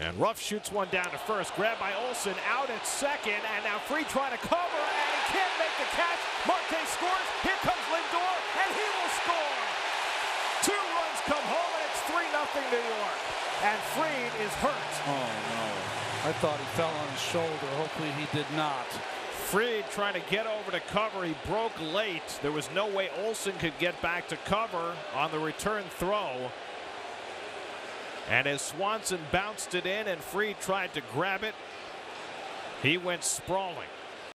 And Ruf shoots one down to first. Grabbed by Olson out at second. And now Fried trying to cover. And he can't make the catch. Marte scores. Here comes Lindor. And he will score. Two runs come home. And it's 3 0 New York. And Fried is hurt. Oh, no. I thought he fell on his shoulder. Hopefully he did not. Fried trying to get over to cover. He broke late. There was no way Olson could get back to cover on the return throw. And as Swanson bounced it in and Fried tried to grab it, he went sprawling.